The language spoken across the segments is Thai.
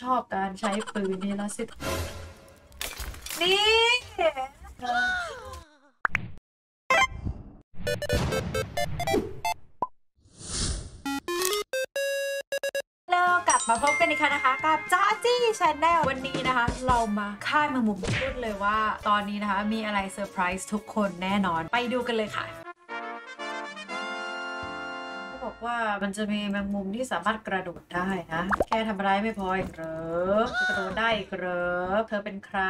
ชอบการใช้ปืนนี่ละสิ นี่ เรากลับมาพบกันอีกครั้งนะคะกับจ้าจี้ชาแนลวันนี้นะคะ เรามาค่ายมงมุมพูดเลยว่า ตอนนี้นะคะ มีอะไรเซอร์ไพรส์ทุกคนแน่นอนไปดูกันเลยค่ะ ว่ามันจะมีแมงมุมที่สามารถกระโดดได้นะ แค่ทำอะไรไม่พออีกเหรอจะกระโดดได้อีกเหรอเธอเป็นใคร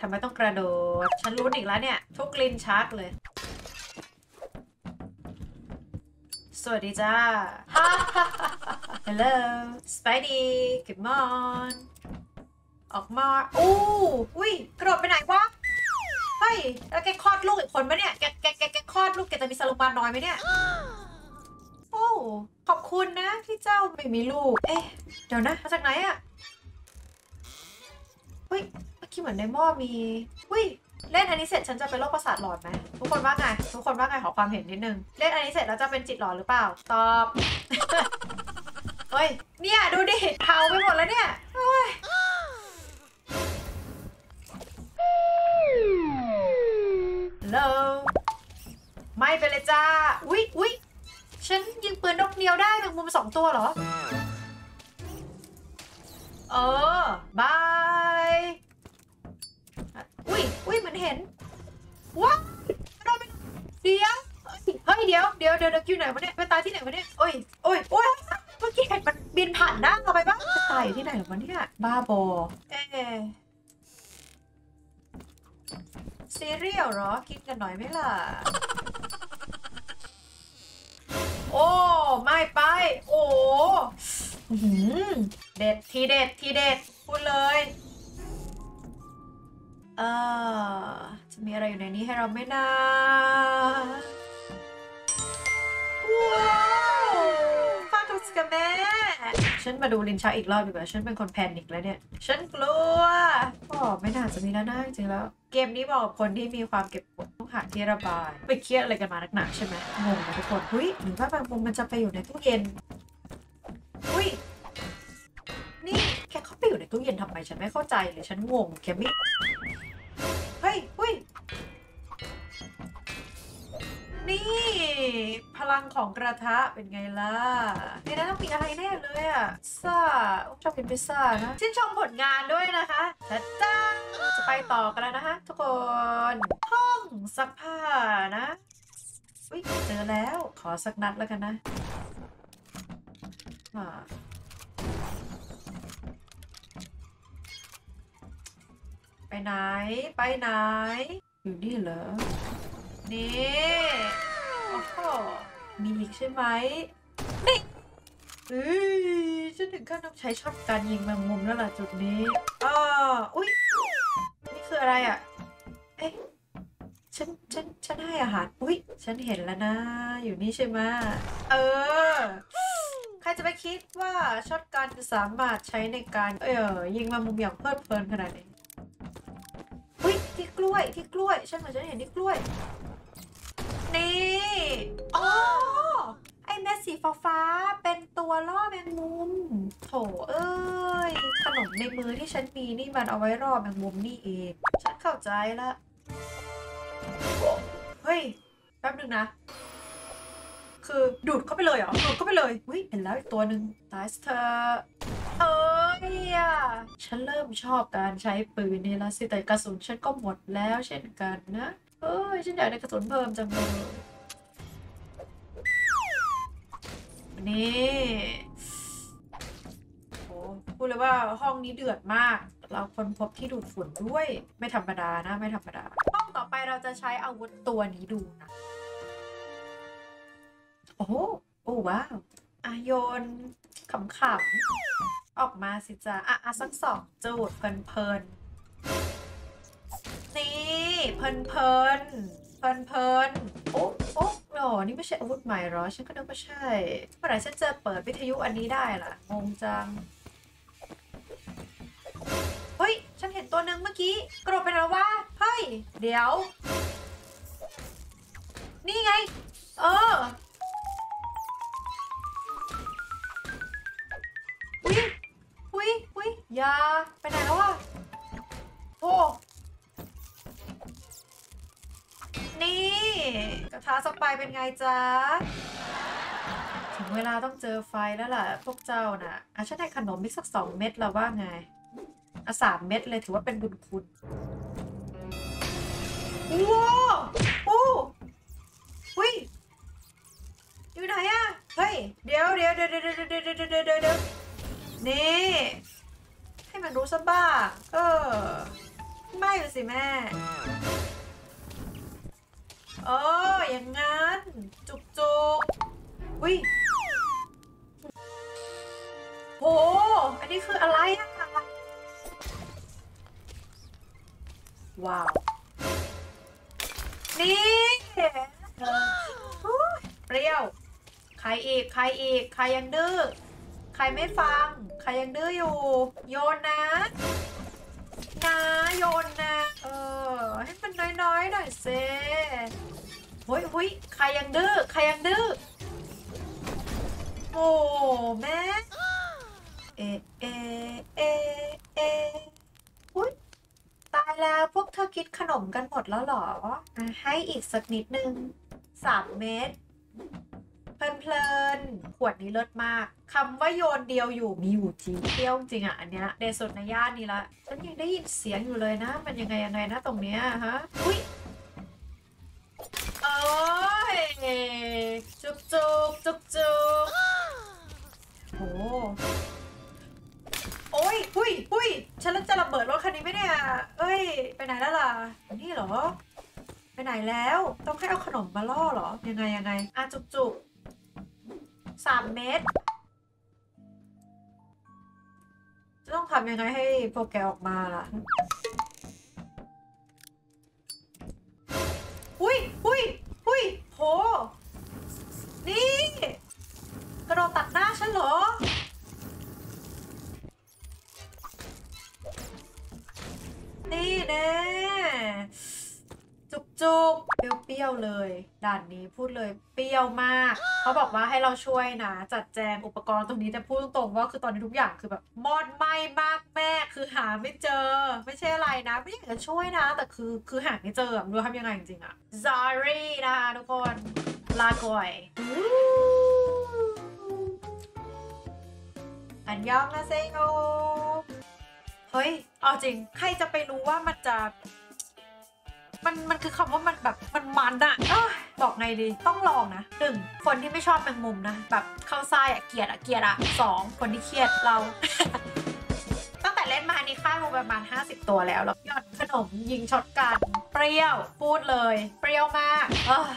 ทำไมต้องกระโดด ฉันรู้อีกแล้วเนี่ย ทุกลิ้นชักเลย สวัสดีจ้า Hello Spidey Good morning ออกมาอู้อุ้ยกระโดดไปไหนวะเฮ้ยแล้วแกคลอดลูกอีกคนไหมเนี่ย แกแกแกแกคลอดลูกแกจะมีสโลบานน้อยไหมเนี่ย ขอบคุณนะที่เจ้าไม่มีลูก เอ๊ะ เดี๋ยวนะ มาจากไหนอะเฮ้ย เมื่อกี้เหมือนในหม้อมีเฮ้ย เล่นอันนี้เสร็จฉันจะเป็นโรคประสาทหลอนไหม ทุกคนว่าไง ทุกคนว่าไงขอความเห็นนิดนึง เล่นอันนี้เสร็จแล้วจะเป็นจิตหลอนหรือเปล่า ตอบ เฮ้ย เนี่ยดูดิเผาไปหมดแล้วเนี่ย มงมุมสองตัวเหรอ เออบายอุ้ยอุ้ยเหมันเห็นว้าวกระโดดไปเดี๋ยวเฮ้ยเดี๋ยวเดี๋ยวเดี๋ยวเดี๋ยวอยู่ไหนวะเนี่ยไปตายที่ไหนวะเนี่ยโอ้ยโอ้ยโอ้ยเมื่อกี้เห็นมันบินผ่านหน้าเราไปปะไปตายอยู่ที่ไหนวะเนี่ยบ้าบอเอ๊ซีเรียลเหรอ กินกันหน่อยไหมล่ะ โอ้ ไม่ไป โอ้อื้อหือเด็ดทีเด็ดทีเด็ดพูดเลย เออจะมีอะไรอยู่ในนี้ให้เราไม่นาว้าวฟาดุสกับแม่ฉันมาดูลินชาอีกรอบดีกว่า ฉันเป็นคนแพนิคแล้วเนี่ย ฉันกลัวก็ไม่น่าจะมีแล้วนะจริงแล้ว เกมนี้บอกกับคนที่มีความเก็บปวด ต้องหาที่ระบาย ไปเครียดอะไรกันมานักหนาใช่ไหมงงนะทุกคนหุ้ยหรือว่าบางมุมมันจะไปอยู่ในตู้เย็นหุ้ยนี่แกเข้าไปอยู่ในตู้เย็นทำไมฉันไม่เข้าใจเลยฉันงงแกไม่ นี่ พลังของกระทะเป็นไงล่ะในนั้นต้องมีอะไรแน่เลยอะซ่าชอบกินพิซซ่านะชื่นชมผลงานด้วยนะคะจัดจ้าจะไปต่อกันแล้วนะคะทุกคน ห้องซักผ้านะอุ้ยเจอแล้วขอสักนัดแล้วกันนะไปไหน ไปไหน อยู่นี่เหรอ นี่โอ้โหมีอีกใช่ไหมนี่เอ้ยฉันถึงขั้นต้องใช้ช็อตการยิงแมงมุมแล้วล่ะจุดนี้อ่าอุ้ยนี่คืออะไรอะ เอ๊ะฉันฉันฉันให้อาหาร อุ้ยฉันเห็นแล้วนะ อยู่นี่ใช่ไหมเออ ใครจะไปคิดว่าช็อตการสามารถใช้ในการ เออยิงแมงมุมอย่างเพลิดเพลินขนาดนี้อุ้ยที่กล้วยที่กล้วย ฉันเหมือนฉันเห็นที่กล้วย นี่อ๋อไอเม็ดสีฟ้าเป็นตัวล่อแมงมุม โถเอ้ย ขนมในมือที่ฉันมีนี่มันเอาไว้รอแมงมุมนี่เอง ฉันเข้าใจละเฮ้ย แป๊บนึงนะ คือดูดเข้าไปเลยเหรอ ดูดเข้าไปเลยเฮ้ยเห็นแล้วอีกตัวหนึ่งตายเธอะเอ้ยอ ฉันเริ่มชอบการใช้ปืนนี่แล้วสิแต่กระสุนฉันก็หมดแล้วเช่นกันนะเอ้ยฉันอยากได้กระสุนเพิ่มจังเลยนี่โอ้พูดเลยว่าห้องนี้เดือดมาก เราคนพบที่ดูดฝุ่นด้วยไม่ธรรมดานะไม่ธรรมดา ห้องต่อไปเราจะใช้อาวุธตัวนี้ดูนะ โอ้โหโอ้ว้าวอะโยนขำๆ ออกมาสิจ้าอะอะสักสองจูดเพลินๆนี่เพลินเพลินเพลินเพลินโอ้โอ้โหนี่ไม่ใช่อาวุธใหม่หรอ ฉันก็นึกว่าใช่เมื่อไหร่ฉันจะเปิดวิทยุอันนี้ได้ล่ะงงจัง เฮ้ย ฉันเห็นตัวหนึ่งเมื่อกี้กระโดดไปแล้วว่า เฮ้ย เดี๋ยว นี่ไง เออ ยาไปไหนแล้ววะโอ้นี่กระทะสปายเป็นไงจ๊ะ ถึงเวลาต้องเจอไฟแล้วล่ะ พวกเจ้านะ่ะอะฉันให้ขนมอีกสักสองเม็ดแล้วว่าไงอะสามเม็ดเลยถือว่าเป็นบุญคุณว้าวโอ้วิอยู่ไหนอะเฮ้ย เดี๋ยวเดี๋ยวเดี๋ยวเดี๋ยวเดี๋ยวเดี๋ยวเดี๋ยวนี่ มันรู้ซะบ้าง เออ ไม่สิแม่ เออ อย่างงั้น จุกจุกอุ้ยโห อันนี้คืออะไรอะว้าว นี่เปรี้ยว ใครอีก ใครอีก ใครยังดื้อ ใครไม่ฟัง ใครยังดื้ออยู่ โยนนะ นะโยนนะ เออ ให้มันน้อยๆหน่อยเซ่หุยหุยใครยังดื้อ ใครยังดื้อ โอ้แม่ เอ เอ เอ เอะหุยตายแล้วพวกเธอคิดขนมกันหมดแล้วเหรออะให้อีกสักนิดนึงสามเม็ด เพลินขวดนี้เลิศมากคำว่าโยนเดียวอยู่มีอยู่จริงเปรี้ยวจริงอะอันเนี้ยเดสุดในย่านนี้ละฉันยังได้ยินเสียงอยู่เลยนะ มันยังไงยังไงนะตรงเนี้ยฮะอุ้ยโอ้ยจุกจุกจุกจุกโอ้โอ้ยหุยหุยฉันจะระเบิดรถคันนี้ไหมเนี่ยเอ้ย ไปไหนแล้วล่ะ นี่เหรอ ไปไหนแล้ว ต้องให้เอาขนมมาล่อเหรอ ยังไงยังไงอะจุกจุก สามเม็ดจะต้องทำยังไงให้โปรแกรมออกมาล่ะ อุ้ยอุ้ยอุ้ยโห นี่ กระโดดตัดหน้าฉันเหรอ นี่แน่จุกจุกเปรี้ยวๆเลย ด่านนี้พูดเลยเปรี้ยวมาก เขาบอกว่าให้เราช่วยนะ จัดแจงอุปกรณ์ตรงนี้แต่พูดตรงๆว่าคือตอนนี้ทุกอย่างคือแบบมอดไหม้มากแม่คือหาไม่เจอ ไม่ใช่อะไรนะ ไม่อยากจะช่วยนะ แต่คือคือหาไม่เจอไม่รู้ทำยังไงจริงๆอะ sorry นะคะทุกคนลาก่อยอันยองนะเซโยเฮ้ยเอาจริง ใครจะไปรู้ว่ามันจะ มันมันคือคำว่ามันแบบมันมันอะเอ้ยบอกไงดีต้องลองนะหนึ่งคนที่ไม่ชอบแมงมุมนะแบบเข้าไส้อะเกลียดอะเกลียดอะสองคนที่เครียดเราตั้งแต่เล่นมานี่ค่ายมูประมาณ 50 ตัวแล้ว แล้วหยอดขนมยิงช็อตกัน เปรี้ยว พูดเลย เปรี้ยวมากเอ้ย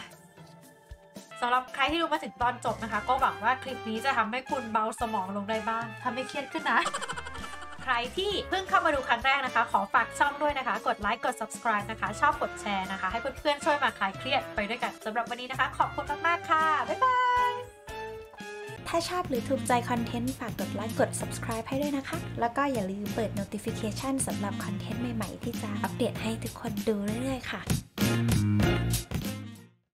สำหรับใครที่ดูมาถึงตอนจบนะคะ ก็หวังว่าคลิปนี้จะทำให้คุณเบาสมองลงได้บ้างทำให้เครียดขึ้นนะใค รที่เพิ่งเข้ามาดูครั้งแรกนะคะ ขอฝากช่องด้วยนะคะ กดไลค์กด subscribe นะคะ ชอบกดแชร์นะคะ ให้เพื่อนๆช่วยมาคลายเครียดไปด้วยกันสำหรับวันนี้นะคะ ขอบคุณมากๆค่ะ บ๊ายบาย ถ้าชอบหรือถูกใจคอนเทนต์ ฝากกดไลค์กด subscribe ให้ด้วยนะคะ แล้วก็อย่าลืมเปิด notification สำหรับคอนเทนต์ใหม่ๆ ที่จะอัปเดตให้ทุกคนดูเรื่อยๆค่ะ